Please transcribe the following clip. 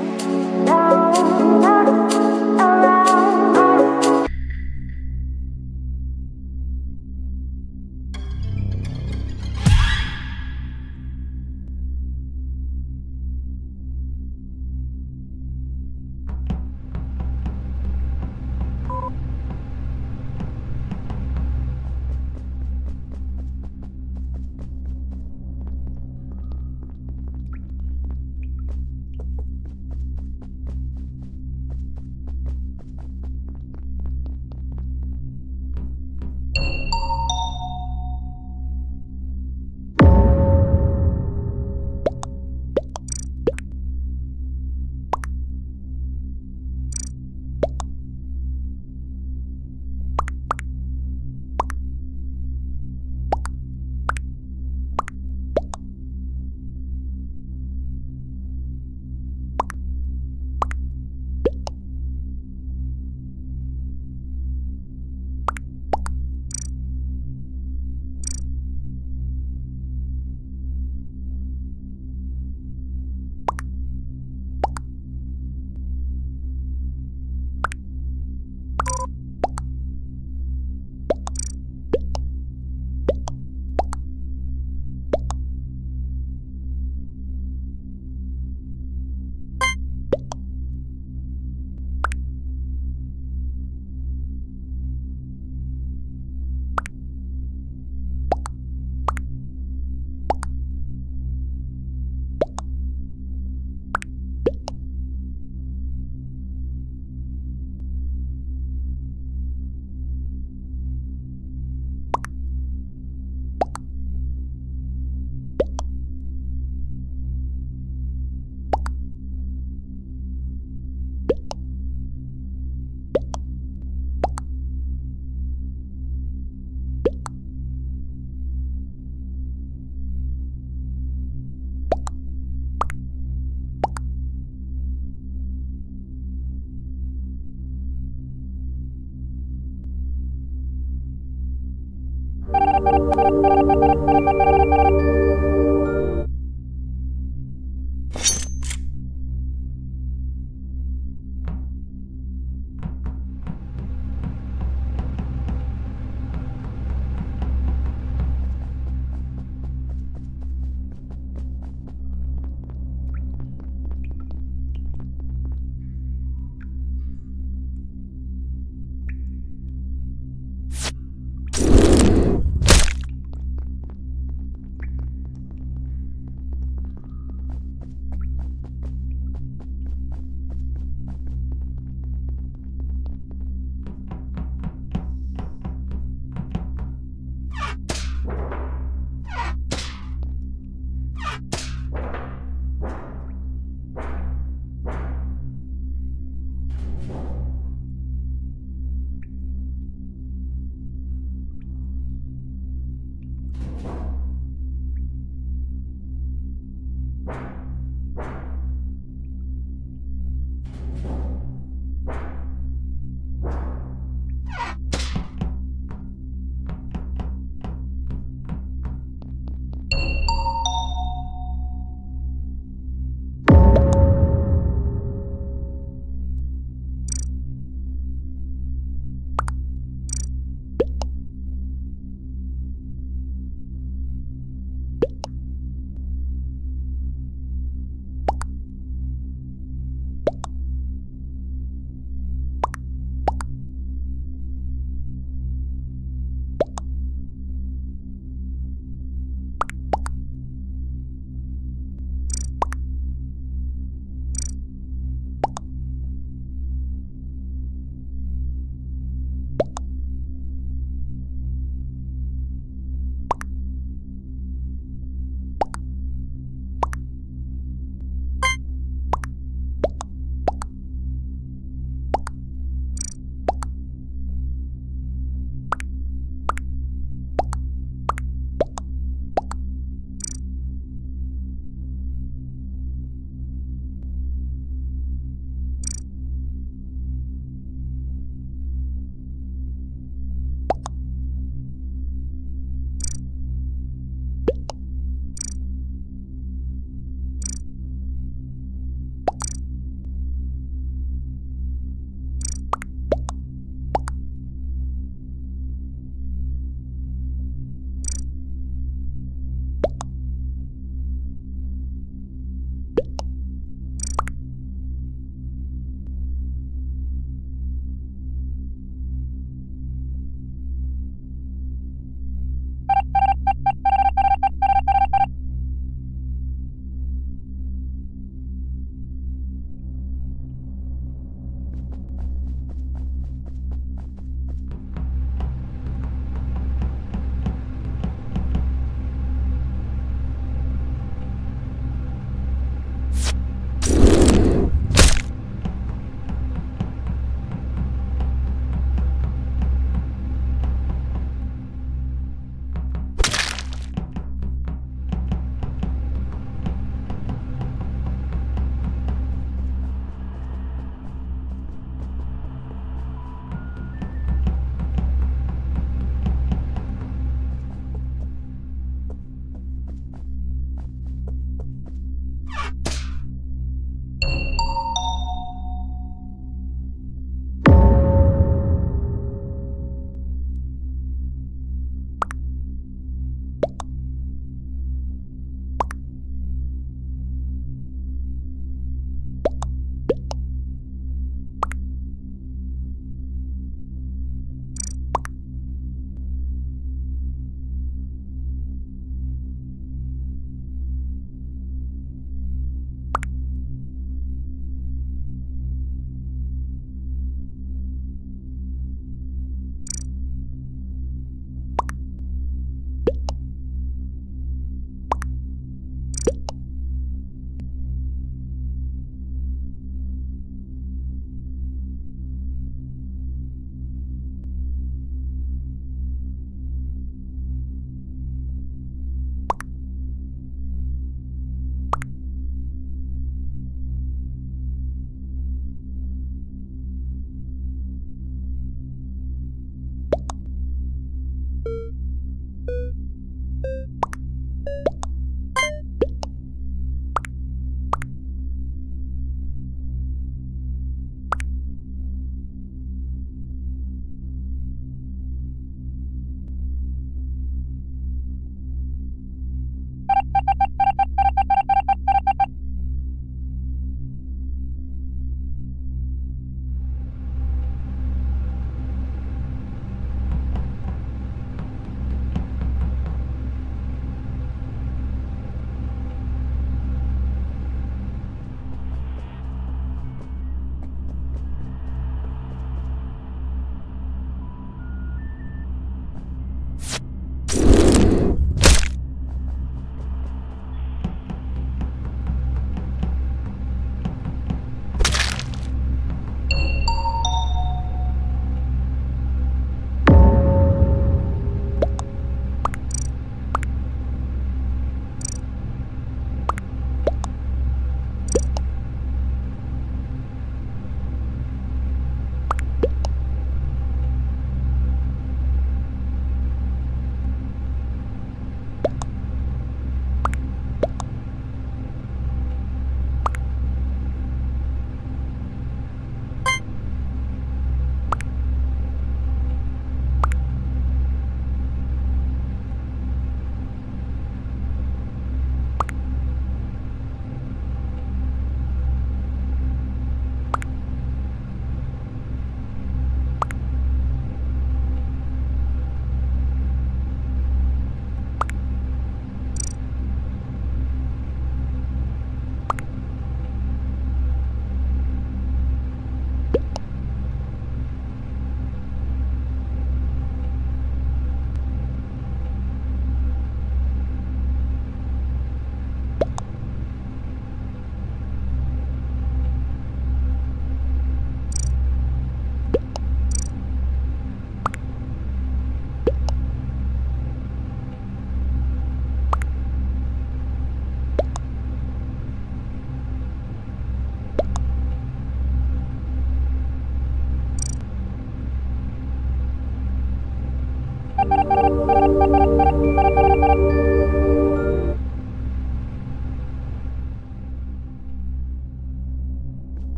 you Thank you.